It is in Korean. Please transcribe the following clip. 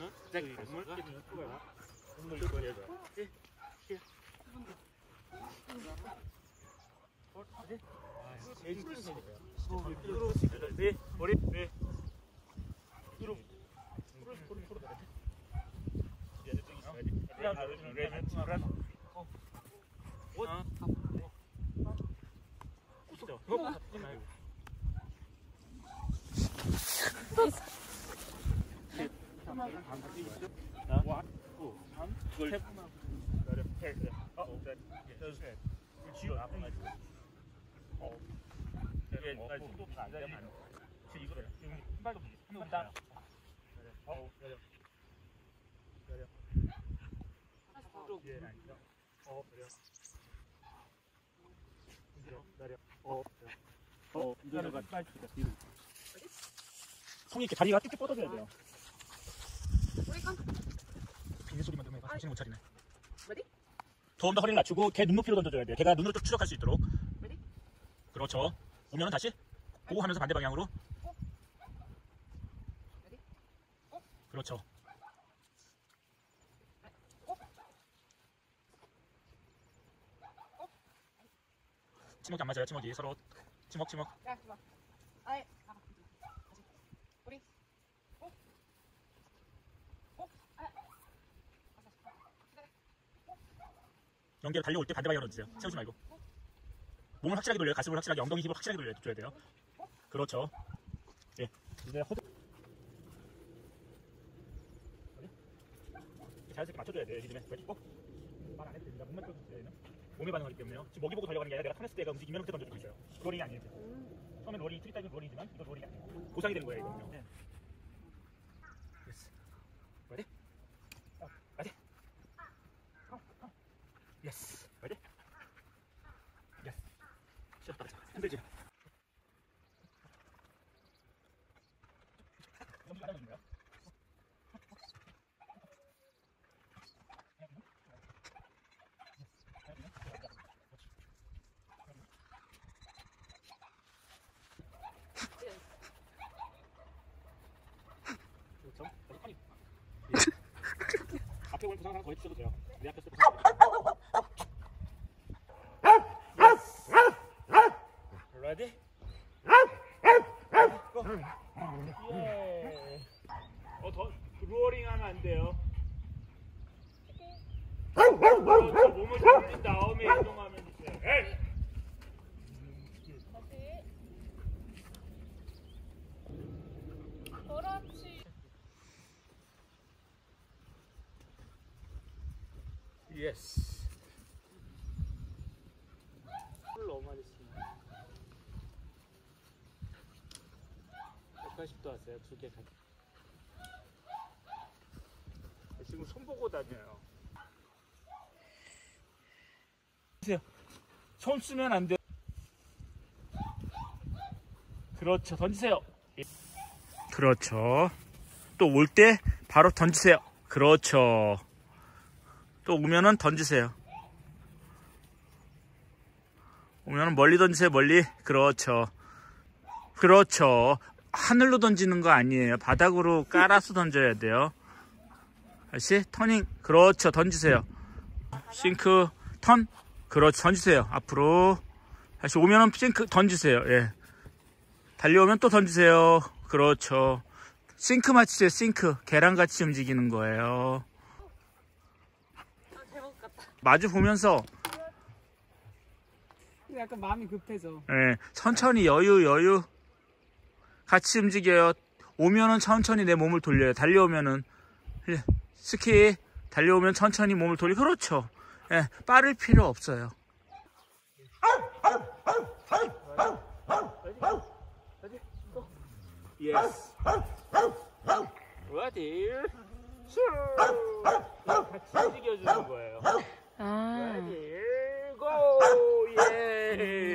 네? 네, 건물 그래서 이렇게 들 예. 예. 어? 아, 네, 네. 어. 어? 어? 어, 네. 네, 네. 어. 예. 어, 예. 어. 어. 어. 손이 이렇게 다리가 쭉쭉 뻗어줘야 돼요. 비닐 소리만 들으면 정신을 못 차리네. Ready? 조금 더 허리를 낮추고 걔 눈 높이로 던져줘야 돼. 걔가 눈으로 쭉 추적할 수 있도록. Ready? 그렇죠. 오면은 다시 보고 하면서 반대 방향으로. Ready? 그렇죠. 치먹이 안 맞아요. 치먹이 서로 치먹 치먹. 야, 좋아. 아예. 아, 다시. 우리. 어? 어? 아. 연계를 달려올 때 반대 방향으로 주세요. 세우지 말고. 몸을 확실하게 돌려요. 가슴을 확실하게, 엉덩이 힘을 확실하게 돌려줘야 돼요. 그렇죠. 예. 이제. 어디? 자연스럽게 맞춰줘야 돼요. 리듬에. 왜 꼭? 말 안 해도 됩니다. 몸만 펴주세요. 얘는. 몸에 반응하기 때문에요. 지금 먹이 보고 달려가는 게 아니라 내가 턴했을 때가 움직이면 그때 던져주고 있어요. luring이 아니에요. 처음에 luring, treat time은 luring이지만 이거 luring이 아니에요. 보상이 되는 거예요. 이거는요. 네. Yes. Ready? 어, ready? Yes. 힘들지? 그렇죠? 그래서 팔이. 예. 앞에 오는 부상 하나 더 해주셔도 돼요. 내 앞에 있을 때 부상. Ready? Go. 예. 어, 더 루어링 하면 안 돼요. 몸을 돌린 다음에 이동하면 돼요. 에이! 그렇지. 예스. 술 너무 많이 쓰네. 180도 하세요. 두 개 같이. 지금 손 보고 다녀요. 보세요. 손 쓰면 안 돼요. 그렇죠. 던지세요. 그렇죠. 또 올 때 바로 던지세요. 그렇죠. 또 오면은 던지세요. 오면은 멀리 던지세요, 멀리. 그렇죠. 그렇죠. 하늘로 던지는 거 아니에요. 바닥으로 깔아서 던져야 돼요. 다시 터닝. 그렇죠. 던지세요. 싱크 턴. 그렇죠. 던지세요. 앞으로. 다시 오면은 싱크 던지세요. 예. 달려오면 또 던지세요. 그렇죠. 싱크 맞추세요. 싱크. 계란같이 움직이는 거예요. 마주 보면서 약간 마음이 급해져. 예, 천천히 여유 여유 같이 움직여요. 오면은 천천히 내 몸을 돌려요. 달려오면은 예, 스키 달려오면 천천히 몸을 돌리. 그렇죠. 예, 빠를 필요 없어요. 예스. Ready? 같이 움직여주는 거예요. 아. Ready? Go! 예.